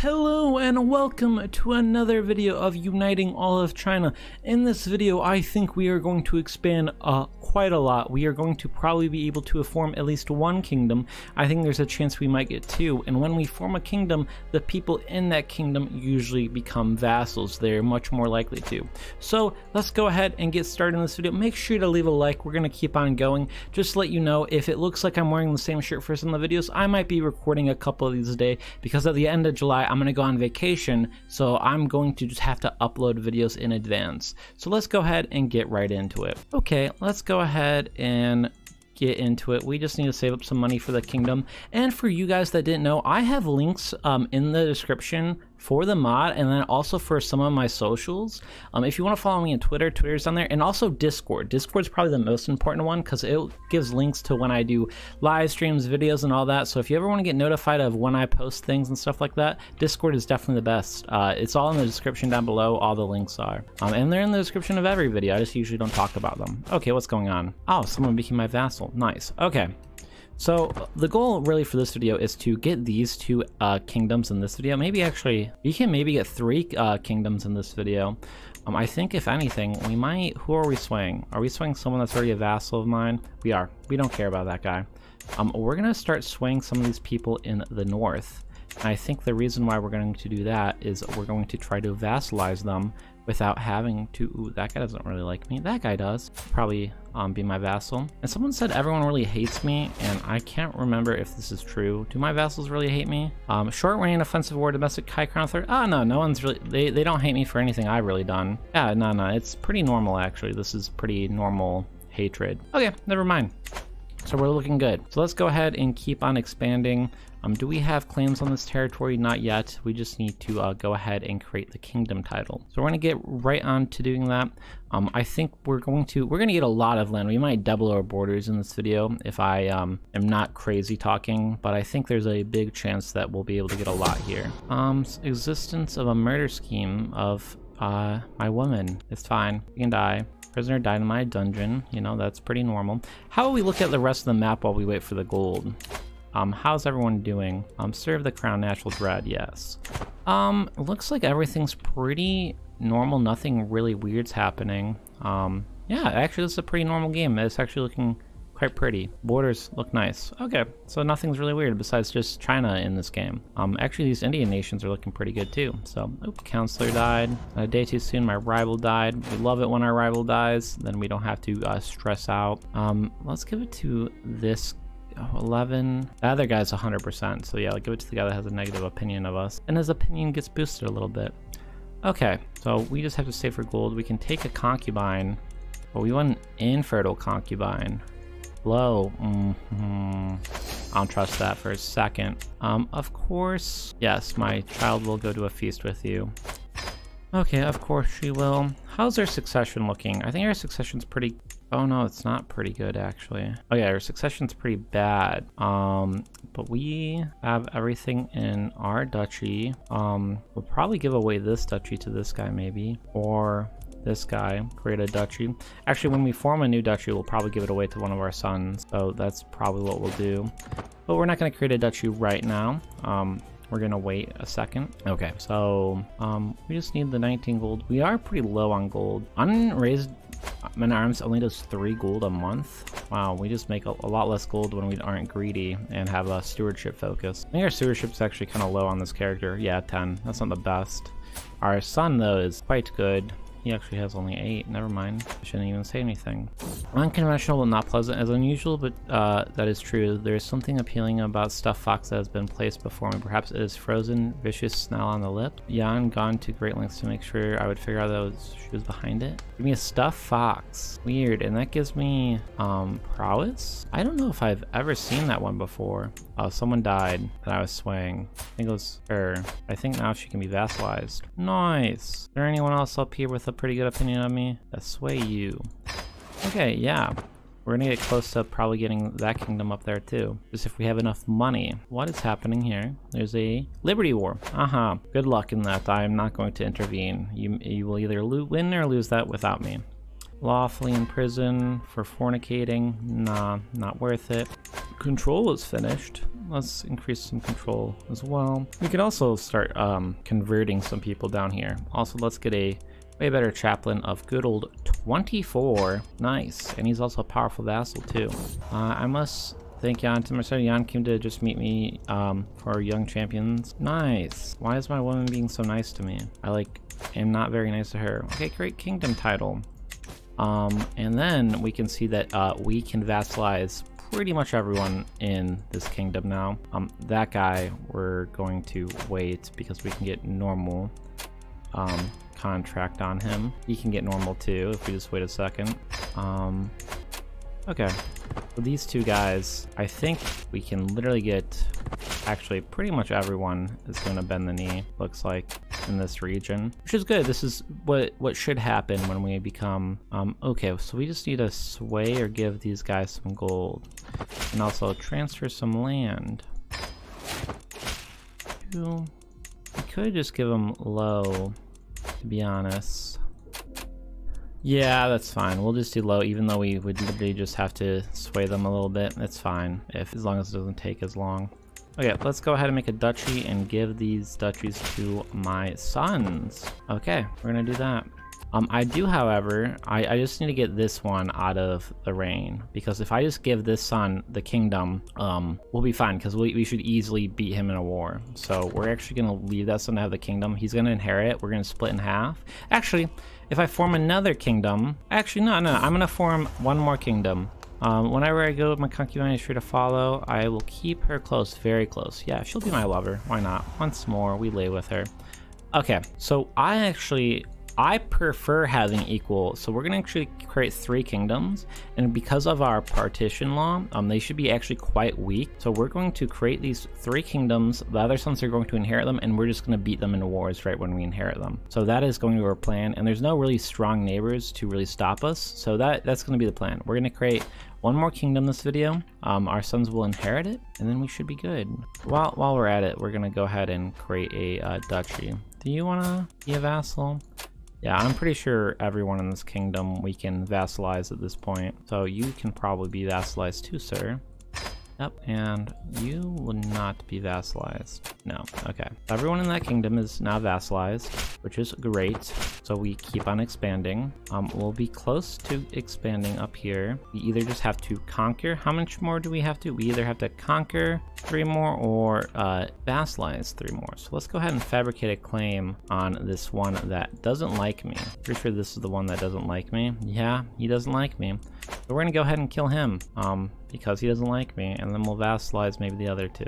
Hello and welcome to another video of Uniting All of China. In this video, I think we are going to expand uh, quite a lot. We are going to probably be able to form at least one kingdom. I think there's a chance we might get two. And when we form a kingdom, the people in that kingdom usually become vassals. They're much more likely to. So let's go ahead and get started in this video. Make sure to leave a like. We're going to keep on going. Just let you know, if it looks like I'm wearing the same shirt for some of the videos, I might be recording a couple of these a day because at the end of July, I'm to go on vacation, so I'm going to just have to upload videos in advance. So let's go ahead and get right into it. Okay, let's go ahead and get into it. We just need to save up some money for the kingdom. And for you guys that didn't know, I have links um, in the description for the mod and then also for some of my socials. Um, if you want to follow me on Twitter, Twitter's on there, and also Discord. Discord's probably the most important one because it gives links to when I do live streams, videos, and all that. So if you ever want to get notified of when I post things and stuff like that, Discord is definitely the best. Uh, it's all in the description down below. All the links are, um, and they're in the description of every video. I just usually don't talk about them. Okay, what's going on? Oh, someone became my vassal. Nice. Okay. So the goal really for this video is to get these two uh, kingdoms in this video. Maybe actually, we can maybe get three uh, kingdoms in this video. Um, I think if anything, we might, who are we swaying? Are we swaying someone that's already a vassal of mine? We are. We don't care about that guy. Um, we're to start swaying some of these people in the north. And I think the reason why we're going to do that is we're going to try to vassalize them without having to ooh, that guy doesn't really like me that guy does probably um, be my vassal. And someone said everyone really hates me and I can't remember if this is true. Do my vassals really hate me? Um, short reign, offensive war domestic high crown third oh no no one's really they, they don't hate me for anything I've really done. Yeah no no it's pretty normal actually. This is pretty normal hatred. Okay never mind so we're looking good. So let's go ahead and keep on expanding. Um, do we have claims on this territory? Not yet. We just need to uh, go ahead and create the kingdom title. So we're going to get right on to doing that. Um, I think we're going to we're going to get a lot of land. We might double our borders in this video if I um, am not crazy talking, but I think there's a big chance that we'll be able to get a lot here. Um, existence of a murder scheme of uh, my woman. It's fine. You can die. Prisoner died in my dungeon. You know, that's pretty normal. How will we look at the rest of the map while we wait for the gold? Um, how's everyone doing? Um, serve the crown natural dread, yes. Um, looks like everything's pretty normal. Nothing really weird's happening. Um, yeah, actually, this is a pretty normal game. It's actually looking quite pretty. Borders look nice. Okay, so nothing's really weird besides just China in this game. Um, actually, these Indian nations are looking pretty good too. So, oop, counselor died. A day too soon, my rival died. We love it when our rival dies. Then we don't have to uh, stress out. Um, let's give it to this 11. The other guy's 100%, so yeah, I'll give it to the guy that has a negative opinion of us. And his opinion gets boosted a little bit. Okay, so we just have to save for gold. We can take a concubine, but we want an infertile concubine. Low. Mm -hmm. I don't trust that for a second. Um, of course, yes, my child will go to a feast with you. Okay, of course she will. How's our succession looking? I think our succession's pretty... Oh no, it's not pretty good actually. Oh yeah, our succession's pretty bad. Um, but we have everything in our duchy. Um, we'll probably give away this duchy to this guy maybe. Or this guy, create a duchy. Actually, when we form a new duchy, we'll probably give it away to one of our sons. So that's probably what we'll do. But we're not going to create a duchy right now. Um, we're going to wait a second. Okay, so um, we just need the 19 gold. We are pretty low on gold. Unraised Men Arms only does 3 gold a month. Wow, we just make a, a, lot less gold when we aren't greedy and have a stewardship focus. I think our stewardship's actually kind of low on this character. Yeah, 10. That's not the best. Our son, though, is quite good. He actually has only eight. Never mind. I shouldn't even say anything. Unconventional but not pleasant as unusual, but uh, that is true. There is something appealing about stuffed fox that has been placed before me. Perhaps it is frozen, vicious smell on the lip. Jan gone to great lengths to make sure I would figure out that was, she was behind it. Give me a stuffed fox. Weird. And that gives me um, prowess? I don't know if I've ever seen that one before. Oh, someone died that I was swaying. I think it was her. I think now she can be vassalized. Nice. Is there anyone else up here with a pretty good opinion of me? Let's sway you. Okay, yeah. We're gonna get close to probably getting that kingdom up there too. Just if we have enough money. What is happening here? There's a Liberty War. Aha. Uh -huh. Good luck in that. I am not going to intervene. You, you will either win or lose that without me. Lawfully in prison for fornicating. Nah, not worth it. Control is finished. let's increase some control as well. We could also start um, converting some people down here. Also, let's get a way better chaplain of good old 24. Nice. And he's also a powerful vassal too. Uh, I must thank Jan to my son. Jan came to just meet me um, for young champions. Nice. Why is my woman being so nice to me? I like am not very nice to her. Okay, great kingdom title. Um, and then we can see that uh, we can vassalize pretty much everyone in this kingdom now. Um, that guy we're going to wait because we can get normal um, contract on him. He can get normal too if we just wait a second. Um, okay, so these two guys, I think we can literally get actually pretty much everyone is going to bend the knee, looks like, in this region, which is good. This is what what should happen when we become, um, okay, so we just need to sway or give these guys some gold and also transfer some land. We could just give them low, to be honest. Yeah, that's fine. We'll just do low, even though we would literally just have to sway them a little bit. It's fine, if as long as it doesn't take as long. Okay, let's go ahead and make a duchy and give these duchies to my sons. Okay, we're gonna do that. Um, I do, however, I, I just need to get this one out of the rain because if I just give this son the kingdom, um, we'll be fine because we, we should easily beat him in a war. So we're actually going to leave that son to have the kingdom. He's going to inherit. We're going to split in half. Actually, if I form another kingdom, actually, no, no, I'm going to form one more kingdom. Um, whenever I go with my concubine is free to follow, I will keep her close, very close. Yeah, she'll be my lover. Why not? Once more, we lay with her. Okay, so I actually I prefer having equal, so we're to actually create three kingdoms, and because of our partition law, um, they should be actually quite weak. So we're going to create these three kingdoms, the other sons are going to inherit them, and we're just to beat them in wars right when we inherit them. So that is going to be our plan, and there's no really strong neighbors to really stop us, so that that's to be the plan. We're to create one more kingdom this video. Um, our sons will inherit it, and then we should be good. While, while we're at it, we're to go ahead and create a uh, duchy. Do you want to be a vassal? Yeah, I'm pretty sure everyone in this kingdom we can vassalize at this point. So you can probably be vassalized too, sir. Yep, and you will not be vassalized. No, okay. Everyone in that kingdom is now vassalized, which is great. So we keep on expanding. Um, we'll be close to expanding up here. We either just have to conquer. How much more do we have to? We either have to conquer three more or uh, vassalize three more. So let's go ahead and fabricate a claim on this one that doesn't like me. Pretty sure this is the one that doesn't like me. Yeah, he doesn't like me. So we're gonna go ahead and kill him. Um, because he doesn't like me, and then we'll vassalize maybe the other two.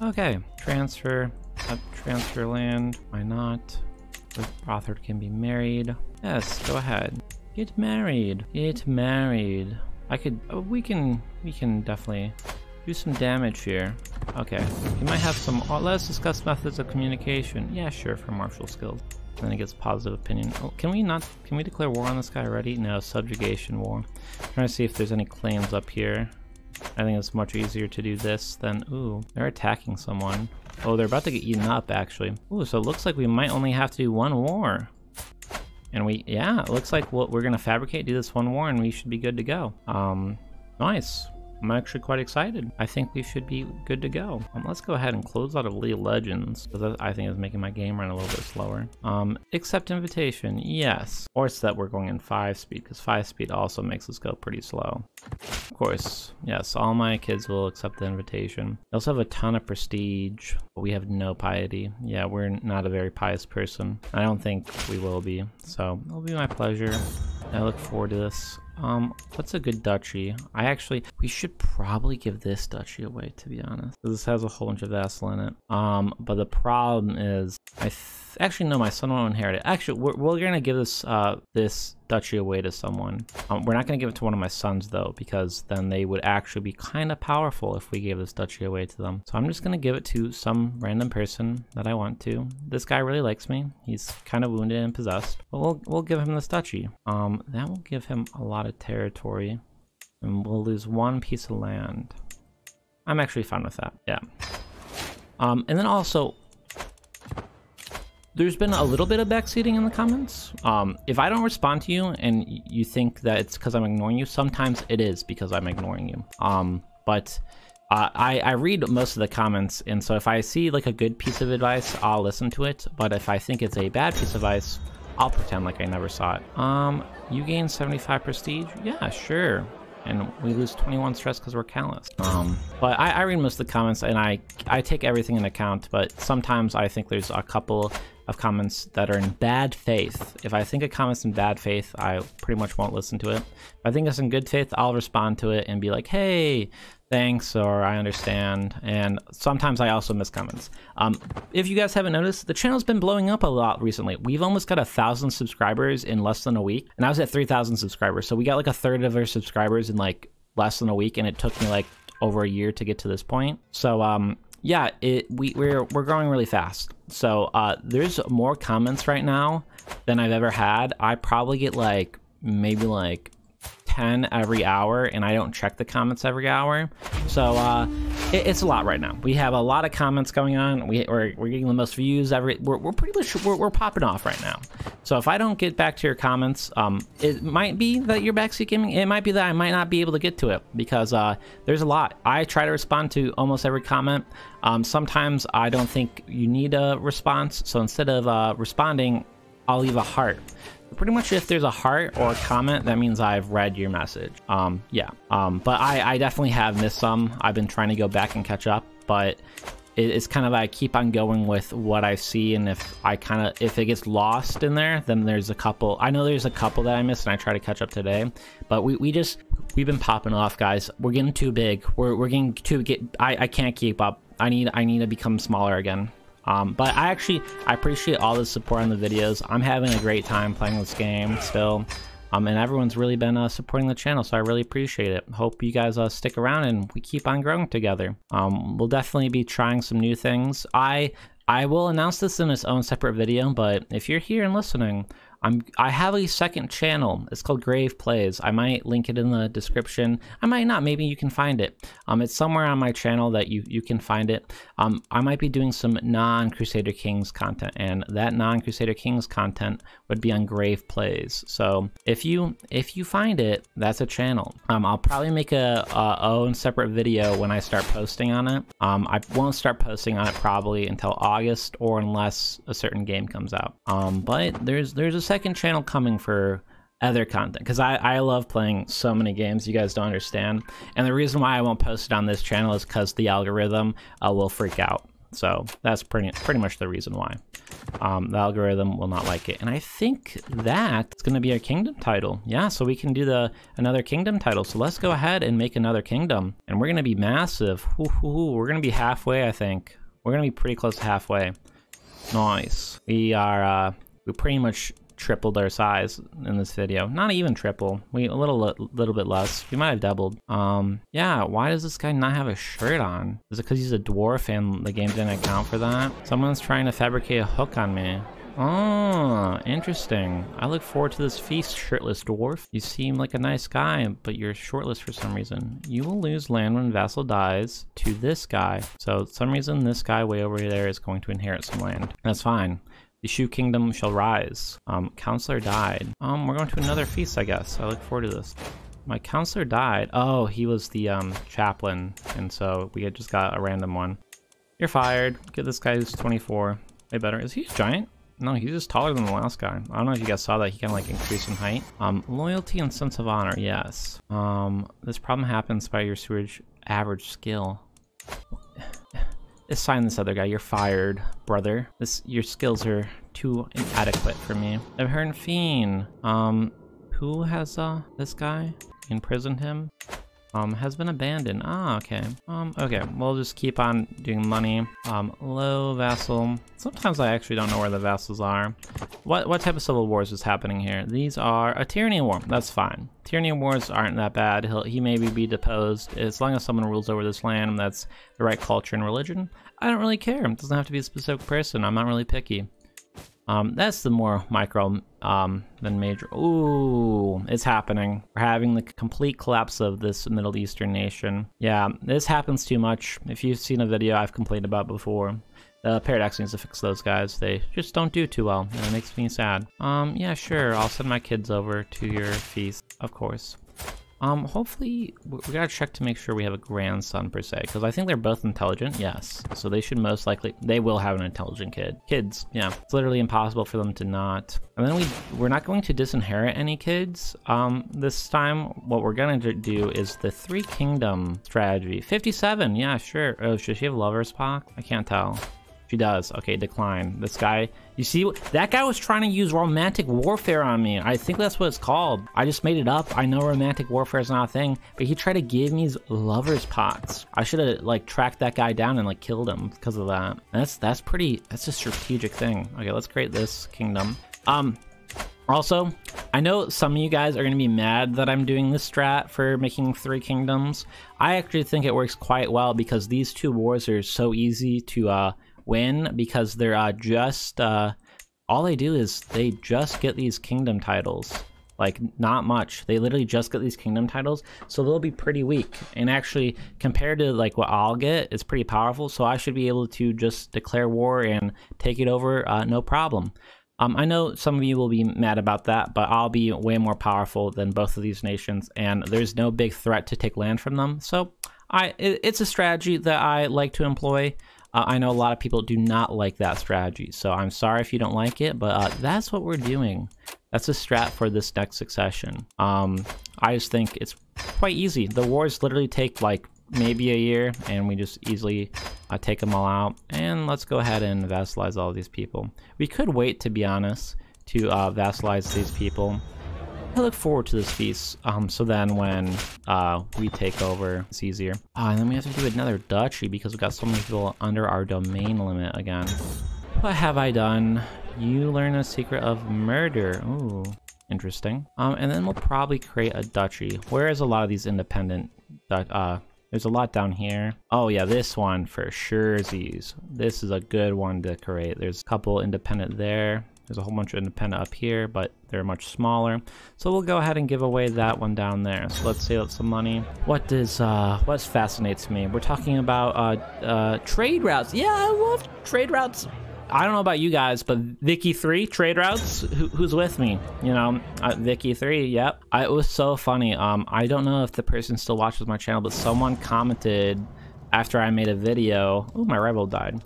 Okay, transfer, uh, transfer land, why not? Author can be married. Yes, go ahead. Get married, get married. I could, oh, we can, we can definitely do some damage here. Okay, you might have some, oh, let's discuss methods of communication. Yeah, sure, for martial skills. And then he gets positive opinion. Oh, can we not, can we declare war on this guy already? No, subjugation war. I'm trying to see if there's any claims up here. I think it's much easier to do this than, ooh, they're attacking someone. Oh, they're about to get eaten up, actually. Ooh, so it looks like we might only have to do one war. And we, yeah, it looks like what we're gonna fabricate, do this one war, and we should be good to go. Um, nice. I'm actually quite excited. I think we should be good to go. Um, let's go ahead and close out of League of Legends, because I think it's making my game run a little bit slower. Um, accept invitation, yes. Or it's that we're going in 5 speed, because 5 speed also makes us go pretty slow. Of course, yes, all my kids will accept the invitation. They also have a ton of prestige, but we have no piety. Yeah, we're not a very pious person. I don't think we will be, so it'll be my pleasure. I look forward to this. Um, what's a good duchy? I actually, we should probably give this duchy away, to be honest. This has a whole bunch of vassal in it. Um, but the problem is, I actually no, my son won't inherit it. Actually, we're, we're gonna give this uh this duchy away to someone. Um, we're not gonna give it to one of my sons though, because then they would actually be kind of powerful if we gave this duchy away to them. So I'm just gonna give it to some random person that I want to. This guy really likes me. He's kind of wounded and possessed, but we'll we'll give him this duchy. Um, that will give him a lot of territory, and we'll lose one piece of land. I'm actually fine with that. Yeah. Um, and then also, there's been a little bit of backseating in the comments. Um, if I don't respond to you and you think that it's because I'm ignoring you, sometimes it is because I'm ignoring you. Um, but uh, I, I read most of the comments, and so if I see like a good piece of advice, I'll listen to it. But if I think it's a bad piece of advice, I'll pretend like I never saw it. Um, you gain 75 prestige? Yeah, sure. And we lose 21 stress because we're callous. Um, but I, I read most of the comments and I I take everything in account. But sometimes I think there's a couple of comments that are in bad faith. If I think a comment's in bad faith, I pretty much won't listen to it. If I think it's in good faith, I'll respond to it and be like, hey, thanks, or I understand. And sometimes I also miss comments. Um, if you guys haven't noticed, the channel's been blowing up a lot recently. We've almost got a thousand subscribers in less than a week. And I was at 3,000 subscribers. So we got like a third of our subscribers in like less than a week. And it took me like over a year to get to this point. So, um, yeah, it we we're we're growing really fast. So uh, there's more comments right now than I've ever had. I probably get like maybe like 10 every hour and I don't check the comments every hour. So uh, it, it's a lot right now. We have a lot of comments going on. We, are we're getting the most views every, we're, we're pretty much, we're, we're popping off right now. So if I don't get back to your comments, um, it might be that you're backseat gaming. It might be that I might not be able to get to it because uh, there's a lot. I try to respond to almost every comment. Um, sometimes I don't think you need a response. So instead of uh, responding, I'll leave a heart pretty much if there's a heart or a comment, that means I've read your message. Um, yeah. Um, but I, I definitely have missed some. I've been trying to go back and catch up, but it, it's kind of I keep on going with what I see, and if I kind of if it gets lost in there, then there's a couple. I know there's a couple that I missed, and I try to catch up today. But we, we just we've been popping off, guys. We're getting too big. We're we're getting too get. I I can't keep up. I need I need to become smaller again. Um, but I actually, I appreciate all the support on the videos. I'm having a great time playing this game still. Um, and everyone's really been uh, supporting the channel, so I really appreciate it. Hope you guys uh, stick around and we keep on growing together. Um, we'll definitely be trying some new things. I I will announce this in its own separate video, but if you're here and listening, I'm I have a second channel. It's called Grave Plays. I might link it in the description. I might not. Maybe you can find it. Um, it's somewhere on my channel that you you can find it. Um, I might be doing some non Crusader Kings content, and that non Crusader Kings content would be on Grave Plays. So if you if you find it, that's a channel. Um, I'll probably make a, a own separate video when I start posting on it. Um, I won't start posting on it probably until August or unless a certain game comes out. Um, but there's there's a second channel coming for other content because I, I love playing so many games you guys don't understand. And the reason why I won't post it on this channel is because the algorithm uh, will freak out. So that's pretty pretty much the reason why. Um, the algorithm will not like it. And I think that's gonna be our kingdom title. Yeah so we can do the another kingdom title. So let's go ahead and make another kingdom. And we're gonna be massive. Ooh, we're gonna be halfway I think. We're gonna be pretty close to halfway. Nice. We are uh, we pretty much tripled our size in this video. Not even triple. We a little little bit less. We might have doubled. Um, yeah. Why does this guy not have a shirt on? Is it because he's a dwarf and the game didn't account for that? Someone's trying to fabricate a hook on me. Oh, interesting. I look forward to this feast, shirtless dwarf. You seem like a nice guy, but you're shortless for some reason. You will lose land when vassal dies to this guy. So some reason this guy way over there is going to inherit some land. That's fine. The Shu Kingdom shall rise. Um, counselor died. Um, we're going to another feast, I guess. I look forward to this. My counselor died. Oh, he was the um, chaplain, and so we just got a random one. You're fired. Get this guy who's 24. Way better. Is he a giant? No, he's just taller than the last guy. I don't know if you guys saw that. He kind of like increased in height. Um, loyalty and sense of honor. Yes. Um, this problem happens by your sewage average skill. Assign this other guy. You're fired, brother. This your skills are too inadequate for me. I've heard Fiend. Um, who has uh this guy? Imprisoned him? Um, has been abandoned. Ah, okay. Um, okay, we'll just keep on doing money. Um, low vassal. Sometimes I actually don't know where the vassals are. What what type of civil wars is happening here? These are a tyranny war. That's fine. Tyranny wars aren't that bad. He'll, he maybe be deposed as long as someone rules over this land that's the right culture and religion. I don't really care. It doesn't have to be a specific person. I'm not really picky. Um, that's the more micro um, than major. Ooh, it's happening. We're having the complete collapse of this Middle Eastern nation. Yeah, this happens too much. If you've seen a video I've complained about before, the Paradox needs to fix those guys. They just don't do too well, and it makes me sad. Um, yeah, sure. I'll send my kids over to your feast, of course. Um, hopefully, we gotta check to make sure we have a grandson per se, because I think they're both intelligent, yes. So they should most likely, they will have an intelligent kid. Kids, yeah. It's literally impossible for them to not. And then we, we're not going to disinherit any kids. Um, this time, what we're gonna do is the three kingdom strategy. 57, yeah, sure. Oh, should she have lover's pox? I can't tell. She does. Okay, decline. This guy, you see, that guy was trying to use romantic warfare on me. I think that's what it's called. I just made it up. I know romantic warfare is not a thing, but he tried to give me his lover's pox. I should have like tracked that guy down and like killed him because of that. That's that's pretty. That's a strategic thing. Okay, let's create this kingdom. Um, also, I know some of you guys are going to be mad that I'm doing this strat for making three kingdoms. I actually think it works quite well because these two wars are so easy to uh, win because they're uh, just uh, all they do is they just get these kingdom titles like not much they literally just get these kingdom titles so they'll be pretty weak and actually compared to like what i'll get it's pretty powerful so i should be able to just declare war and take it over uh, no problem um, I know some of you will be mad about that, but I'll be way more powerful than both of these nations, and there's no big threat to take land from them. So, I it, it's a strategy that I like to employ. Uh, I know a lot of people do not like that strategy, so I'm sorry if you don't like it, but uh, that's what we're doing. That's a strat for this next succession. Um, I just think it's quite easy. The wars literally take like maybe a year, and we just easily uh, take them all out. And let's go ahead and vassalize all these people. We could wait, to be honest, to uh, vassalize these people. I look forward to this feast. Um, so then when uh, we take over, it's easier. Ah, and then we have to do another duchy because we've got so many people under our domain limit again. What have I done? You learn a secret of murder. Ooh, interesting. Um, and then we'll probably create a duchy. Where is a lot of these independent? Uh, there's a lot down here. Oh yeah, this one for sure. These. This is a good one to create. There's a couple independent there. There's a whole bunch of independent up here, but they're much smaller. So we'll go ahead and give away that one down there. So let's save up some money. What does, uh, what fascinates me? We're talking about, uh, uh, trade routes. Yeah, I love trade routes. I don't know about you guys, but Vicky three trade routes. Who, who's with me? You know, uh, Vicky three. Yep. I, it was so funny. Um, I don't know if the person still watches my channel, but someone commented after I made a video. Oh, my rival died.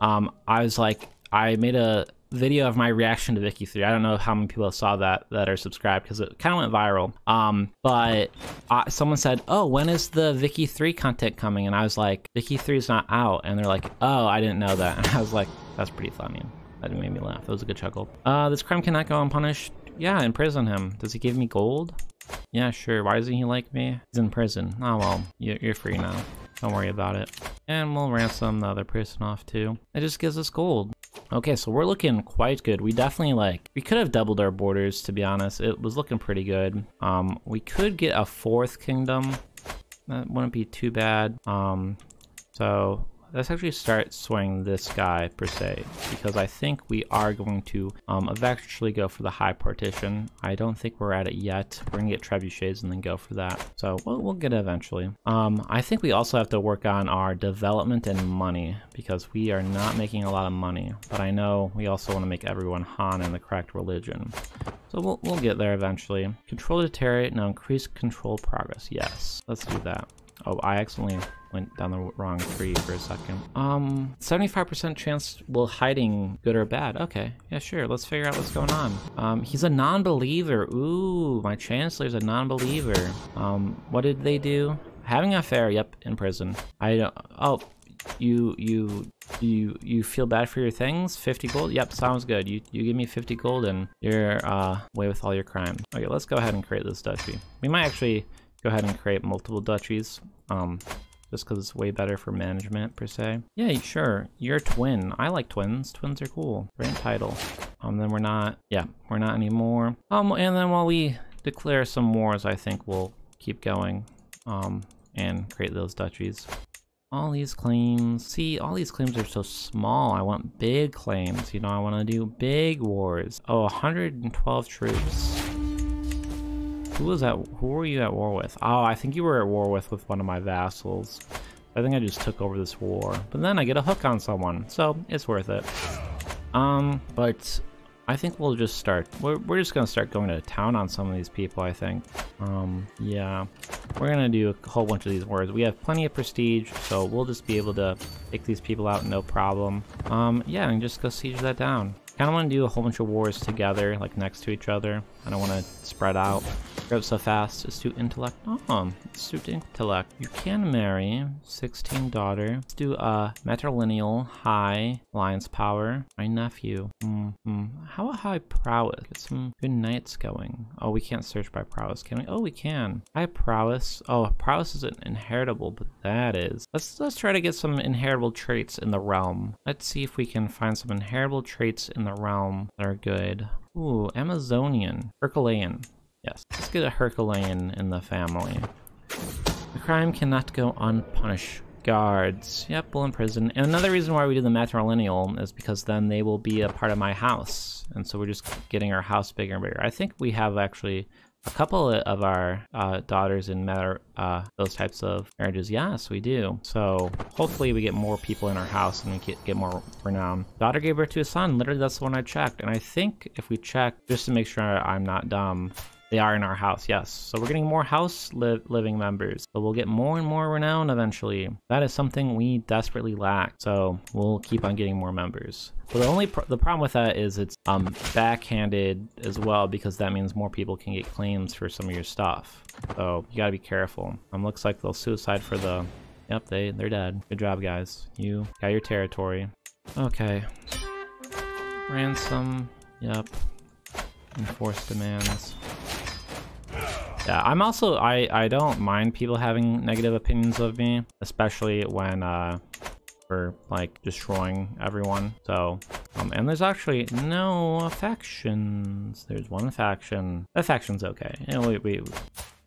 Um, I was like, I made a video of my reaction to Vicky 3. I don't know how many people saw that that are subscribed because it kind of went viral. Um, but someone said, "Oh, when is the Vicky 3 content coming?" And I was like, "Vicky 3 is not out." And they're like, "Oh, I didn't know that." And I was like, "That's pretty funny." That made me laugh. That was a good chuckle. Uh, this crime cannot go unpunished. Yeah, imprison him. Does he give me gold? Yeah, sure. Why doesn't he like me? He's in prison. Oh well, you're free now. Don't worry about it. And we'll ransom the other person off too. It just gives us gold. Okay, so we're looking quite good. We definitely like, we could have doubled our borders to be honest. It was looking pretty good. Um, we could get a fourth kingdom. That wouldn't be too bad. Um, so let's actually start swaying this guy per se because I think we are going to um, eventually go for the high partition. I don't think we're at it yet. We're gonna get trebuchets and then go for that. So we'll, we'll get it eventually. Um, I think we also have to work on our development and money because we are not making a lot of money. But I know we also want to make everyone Han in the correct religion. So we'll, we'll get there eventually. Control deteriorate, now increase control progress. Yes, let's do that. Oh, I accidentally went down the wrong tree for a second. Um, 75% chance will hiding good or bad. Okay, yeah, sure. Let's figure out what's going on. Um, he's a non-believer. Ooh, my chancellor's a non-believer. Um, what did they do? Having an affair. Yep, in prison. I don't. Oh, you you you you feel bad for your things 50 gold yep sounds good you you give me 50 gold and you're uh away with all your crimes okay let's go ahead and create this duchy we might actually go ahead and create multiple duchies um just because it's way better for management per se. Yeah, sure. You're a twin. I like twins. Twins are cool. Great title. Um, then we're not. Yeah, we're not anymore. Um, and then while we declare some wars, I think we'll keep going. Um, and create those duchies. All these claims. See, all these claims are so small. I want big claims. You know, I want to do big wars. Oh, 112 troops. Who was that? Who were you at war with? Oh, I think you were at war with with one of my vassals. I think I just took over this war. But then I get a hook on someone, so it's worth it. Um, but I think we'll just start. We're, we're just gonna start going to town on some of these people, I think. Um, yeah. We're gonna do a whole bunch of these wars. We have plenty of prestige, so we'll just be able to take these people out no problem. Um, yeah, and just go siege that down. Kinda wanna do a whole bunch of wars together, like next to each other. I don't wanna spread out. Grow so fast. Astute intellect. Oh, astute intellect. You can marry 16 daughter. Let's do a matrilineal high alliance power. My nephew. Mm -hmm. How a high prowess? Get some good knights going. Oh, we can't search by prowess, can we? Oh, we can. High prowess. Oh, prowess isn't inheritable, but that is. Let's let's try to get some inheritable traits in the realm. Let's see if we can find some inheritable traits in the realm that are good. Ooh, Amazonian. Herculean. Yes, let's get a Herculean in the family. The crime cannot go unpunished. Guards. Yep, we'll imprison. And another reason why we do the matrilineal is because then they will be a part of my house. And so we're just getting our house bigger and bigger. I think we have actually a couple of our uh, daughters in matter uh, those types of marriages. Yes, we do. So hopefully we get more people in our house and we get, get more renown. Daughter gave birth to a son. Literally, that's the one I checked. And I think if we check, just to make sure I'm not dumb, they are in our house, yes. So we're getting more house li living members. So we'll get more and more renown eventually. That is something we desperately lack. So we'll keep on getting more members. But the only pro the problem with that is it's um backhanded as well because that means more people can get claims for some of your stuff. So you gotta be careful. Um, looks like they'll suicide for the. Yep, they they're dead. Good job, guys. You got your territory. Okay. Ransom. Yep. Enforce demands. Yeah, I'm also, I, I don't mind people having negative opinions of me, especially when uh, we're like destroying everyone. So, um, and there's actually no factions. There's one faction. That faction's okay. You know, we, we,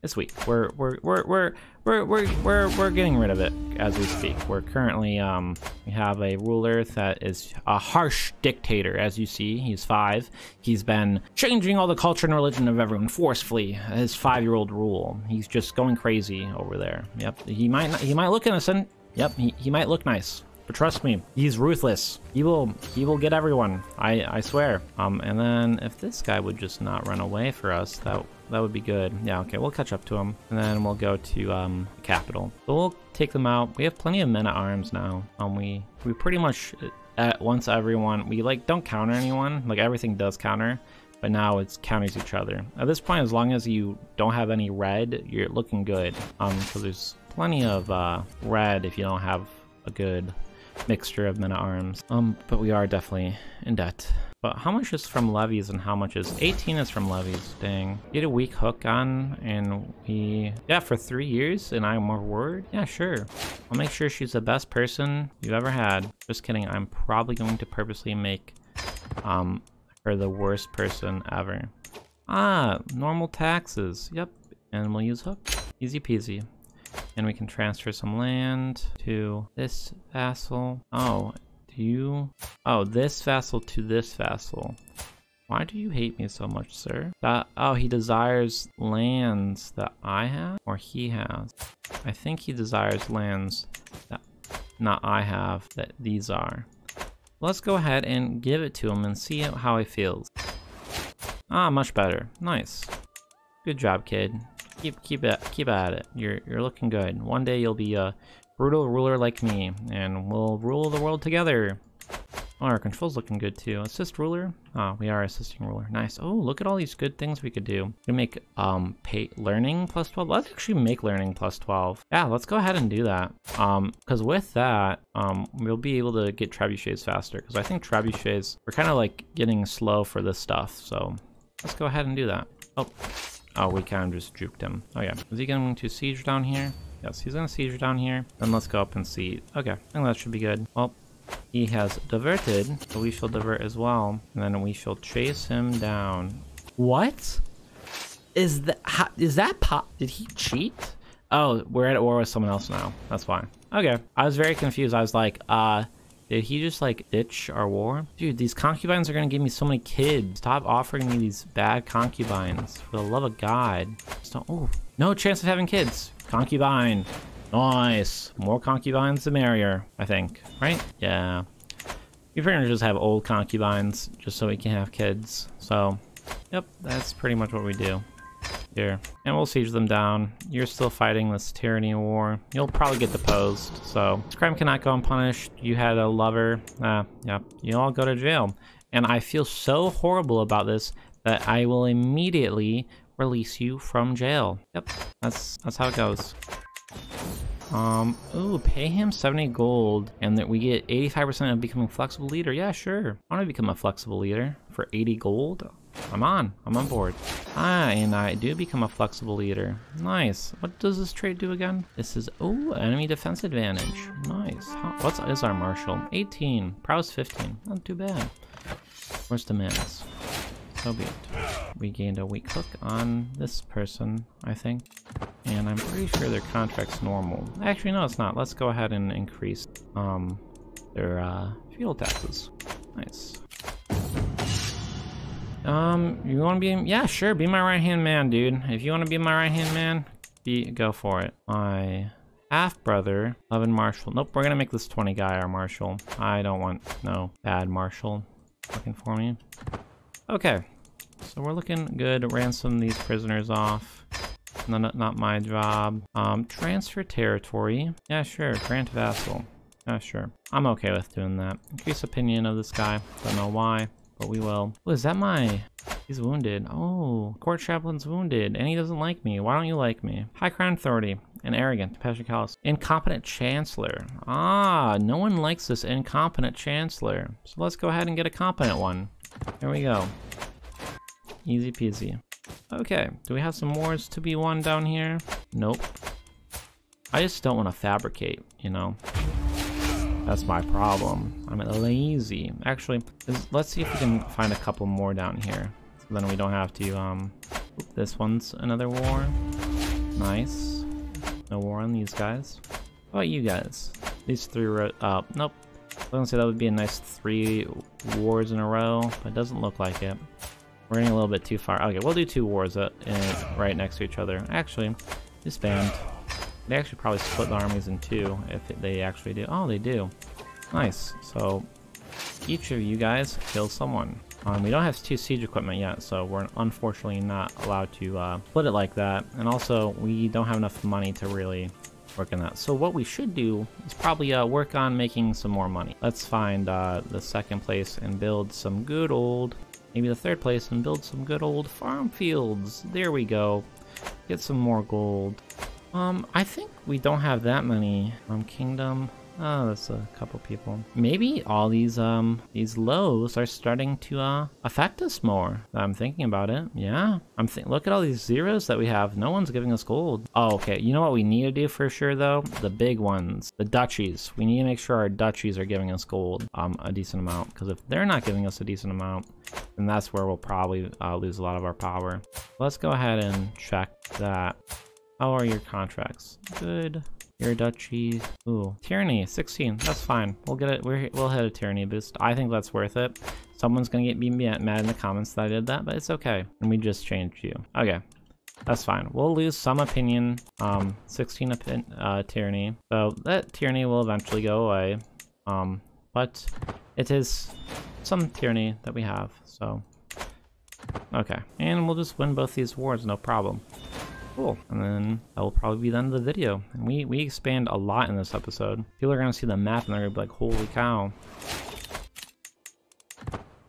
it's weak. We're we're we're we're we're we're we're we're getting rid of it as we speak. We're currently um we have a ruler that is a harsh dictator, as you see. He's five. He's been changing all the culture and religion of everyone forcefully. His five-year-old rule. He's just going crazy over there. Yep. He might not, he might look innocent. Yep. He he might look nice. But trust me, he's ruthless. He will he will get everyone. I I swear. Um and then if this guy would just not run away for us, that that would be good. Yeah, okay, we'll catch up to him. And then we'll go to um, capital. So we'll take them out. We have plenty of men at arms now. Um, we, we pretty much, uh, at once everyone, we like don't counter anyone. Like everything does counter. But now it's counters each other. At this point, as long as you don't have any red, you're looking good. Um, because there's plenty of uh, red if you don't have a good mixture of men at arms. Um, but we are definitely in debt. But how much is from levies and how much is 18 is from levies? Dang. Get a weak hook on and we yeah for three years and I'm more word? Yeah, sure. I'll make sure she's the best person you've ever had. Just kidding, I'm probably going to purposely make um her the worst person ever. Ah, normal taxes. Yep. And we'll use hook. Easy peasy. And we can transfer some land to this vassal. Oh, do you... Oh, this vassal to this vassal. Why do you hate me so much, sir? That, oh, he desires lands that I have? Or he has? I think he desires lands that not I have, that these are. Let's go ahead and give it to him and see how he feels. Ah, much better. Nice. Good job, kid. Keep keep it keep at it. You're you're looking good. One day you'll be a brutal ruler like me, and we'll rule the world together. Oh, our control's looking good too. Assist ruler. Oh, we are assisting ruler. Nice. Oh, look at all these good things we could do. We make um pay learning plus 12. Let's actually make learning plus 12. Yeah, let's go ahead and do that. Um, because with that, um, we'll be able to get trebuchets faster. Because I think trebuchets, we're kind of like getting slow for this stuff. So let's go ahead and do that. Oh, oh, we of just juked him. Oh yeah, is he going to siege down here? Yes, he's gonna siege down here. Then let's go up and see. Okay, think that should be good. Well, he has diverted, so we shall divert as well. And then we shall chase him down. What? Is that, how, is that pop? Did he cheat? Oh, we're at war with someone else now. That's fine. Okay. I was very confused. I was like, uh, did he just like ditch our war? Dude, these concubines are gonna give me so many kids. Stop offering me these bad concubines. For the love of God. Don't, oh, no chance of having kids. Concubine. Nice. More concubines, the merrier, I think. Right? Yeah. We pretty much just have old concubines just so we can have kids. So, yep, that's pretty much what we do here. And we'll siege them down. You're still fighting this tyranny war. You'll probably get deposed, so this crime cannot go unpunished. You had a lover. Ah, yeah, you all go to jail. And I feel so horrible about this that I will immediately release you from jail. Yep, that's that's how it goes. Um, ooh, pay him 70 gold, and that we get 85% of becoming flexible leader. Yeah, sure. I want to become a flexible leader for 80 gold. I'm on. I'm on board. Ah, and I do become a flexible leader. Nice. What does this trait do again? This is, oh, enemy defense advantage. Nice. What is our marshal? 18. Prowess 15. Not too bad. Where's the demands? So be it. We gained a weak hook on this person, I think. And I'm pretty sure their contract's normal. Actually, no, it's not. Let's go ahead and increase um, their uh, fuel taxes. Nice. Um, you want to be? Yeah, sure. Be my right hand man, dude. If you want to be my right hand man, be go for it. My half brother, Levin Marshall. Nope, we're gonna make this 20 guy our marshal. I don't want no bad marshal looking for me. Okay, so we're looking good. Ransom these prisoners off. No, not, not my job. Um, transfer territory. Yeah, sure. Grant vassal. Yeah, sure. I'm okay with doing that. Increase opinion of this guy. Don't know why but we will. Oh, is that my... He's wounded. Oh, court chaplain's wounded, and he doesn't like me. Why don't you like me? High Crown Authority. And arrogant, Patrick Incompetent Chancellor. Ah, no one likes this incompetent Chancellor. So let's go ahead and get a competent one. There we go. Easy peasy. Okay, do we have some wars to be won down here? Nope. I just don't want to fabricate, you know? That's my problem. I'm lazy. Actually, let's see if we can find a couple more down here. So then we don't have to, um... This one's another war. Nice. No war on these guys. How about you guys? These three, uh, nope. I was gonna say that would be a nice three wars in a row, but it doesn't look like it. We're getting a little bit too far. Okay, we'll do two wars uh, right next to each other. Actually, disband. They actually probably split the armies in two if they actually do. Oh, they do. Nice. So each of you guys kill someone. Um, we don't have two siege equipment yet, so we're unfortunately not allowed to uh, split it like that. And also, we don't have enough money to really work on that. So what we should do is probably uh, work on making some more money. Let's find uh, the second place and build some good old, maybe the third place and build some good old farm fields. There we go. Get some more gold. Um, I think we don't have that many um kingdom. Oh, that's a couple people. Maybe all these um these lows are starting to uh affect us more. I'm thinking about it. Yeah, I'm think. Look at all these zeros that we have. No one's giving us gold. Oh, okay. You know what we need to do for sure though? The big ones, the duchies. We need to make sure our duchies are giving us gold um a decent amount because if they're not giving us a decent amount, then that's where we'll probably uh, lose a lot of our power. Let's go ahead and check that. How are your contracts? Good. Your duchy. Ooh, tyranny, 16. That's fine. We'll get it. we will hit a tyranny boost. I think that's worth it. Someone's gonna get me mad in the comments that I did that, but it's okay. And we just changed you. Okay. That's fine. We'll lose some opinion. Um, 16 opin uh, tyranny. So that tyranny will eventually go away. Um, but it is some tyranny that we have. So okay, and we'll just win both these wars, no problem. Cool. And then that will probably be the end of the video. And we, we expand a lot in this episode. People are going to see the map and they're going to be like, holy cow.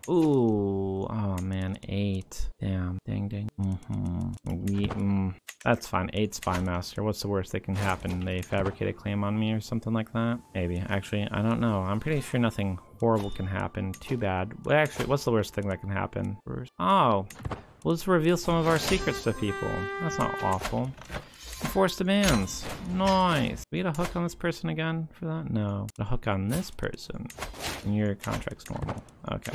Ooh, oh man, eight. Damn, dang, dang. Mm-hmm. We, mm, that's fine. Eight spy master. What's the worst that can happen? They fabricate a claim on me or something like that? Maybe. Actually, I don't know. I'm pretty sure nothing horrible can happen. Too bad. Actually, what's the worst thing that can happen? Oh, We'll just reveal some of our secrets to people. That's not awful. Enforce demands. Nice. We get a hook on this person again for that? No. A hook on this person. And your contract's normal. Okay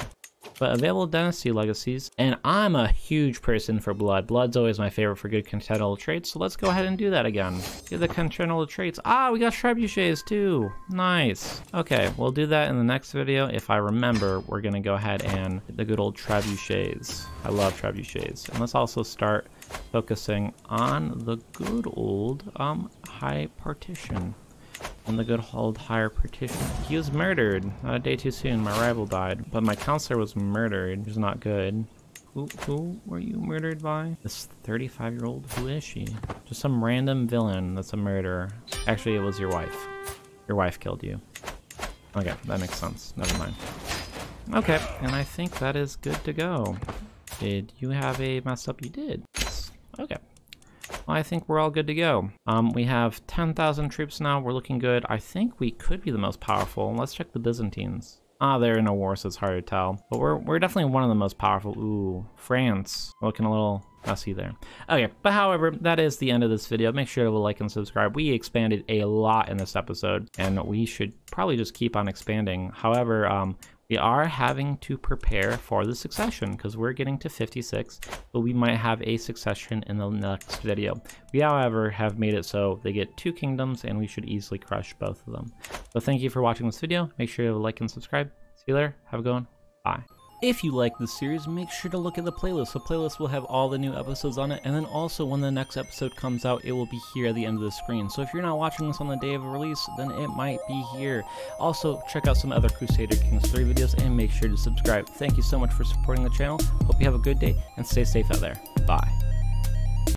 but available dynasty legacies. And I'm a huge person for blood. Blood's always my favorite for good congenital traits, so let's go ahead and do that again. Get the congenital traits. Ah, we got trebuchets too. Nice. Okay, we'll do that in the next video. If I remember, we're gonna go ahead and the good old trebuchets. I love trebuchets. And let's also start focusing on the good old um high partition. And the good old higher partition. He was murdered. Not a day too soon. My rival died. But my counselor was murdered. It was not good. Who, who were you murdered by? This 35 year old? Who is she? Just some random villain that's a murderer. Actually, it was your wife. Your wife killed you. Okay, that makes sense. Never mind. Okay, and I think that is good to go. Did you have a mess up? You did. Okay. I think we're all good to go. Um, we have 10,000 troops now. We're looking good. I think we could be the most powerful. Let's check the Byzantines. Ah, they're in a war, so it's hard to tell. But we're, we're definitely one of the most powerful. Ooh, France. Looking a little messy there. Okay, but however, that is the end of this video. Make sure to like and subscribe. We expanded a lot in this episode, and we should probably just keep on expanding. However, um, we are having to prepare for the succession because we're getting to 56, but we might have a succession in the next video. We, however, have made it so they get two kingdoms and we should easily crush both of them. So thank you for watching this video. Make sure you like and subscribe. See you later. Have a good one. Bye. If you like this series, make sure to look at the playlist. The playlist will have all the new episodes on it, and then also when the next episode comes out, it will be here at the end of the screen. So if you're not watching this on the day of release, then it might be here. Also, check out some other Crusader Kings 3 videos, and make sure to subscribe. Thank you so much for supporting the channel. Hope you have a good day, and stay safe out there. Bye.